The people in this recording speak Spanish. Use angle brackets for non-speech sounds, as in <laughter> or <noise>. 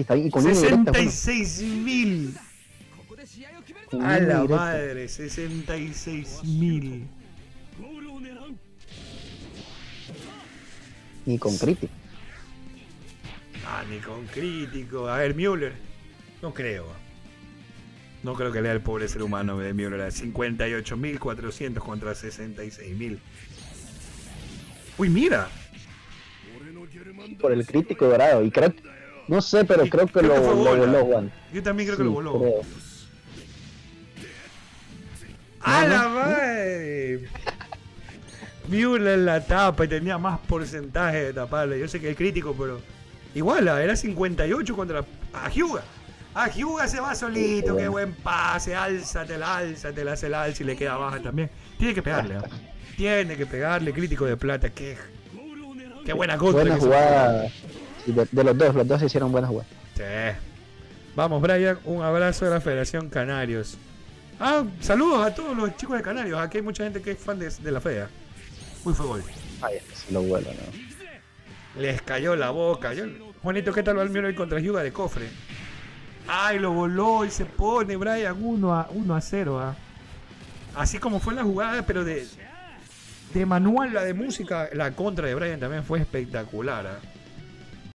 Y está ahí con una indirecta, bueno. 66.000. Con A la madre, 66.000. Y con crítico. Ah, ni con crítico. A ver, Müller. No creo. No creo que lea el pobre ser humano de Müller. 58.400 contra 66.000. Uy, mira. Por el crítico dorado. Y creo. No sé, pero creo que creo lo, que voló, Juan. Yo también creo que lo voló. creo. ¡A la madre! <laughs> Müller en la tapa y tenía más porcentaje de taparle. Yo sé que el crítico, pero. Igual, ah, era 58 contra. A Hyuga. A Hyuga se va solito, qué buen pase. Álzatela, álzatela, hace el alza y le queda baja también. Tiene que pegarle, ah. Tiene que pegarle, crítico de plata. Qué, qué buena contra. Buena que se jugada. De, de los dos, los dos hicieron buena jugada. Sí. Vamos, Brian, un abrazo de la Federación Canarios. Ah, saludos a todos los chicos de Canarios. Aquí hay mucha gente que es fan de, de la FEA. Uy, fue gol. Ay, este sí lo vuelo, ¿no? Les cayó la boca. Yo- Juanito, ¿qué tal va el contra Hyuga de cofre? Ay, lo voló y se pone Brian 1 a, 1 a 0. ah. Así como fue la jugada, pero de, de manual, la de música, la contra de Brian también fue espectacular. ah.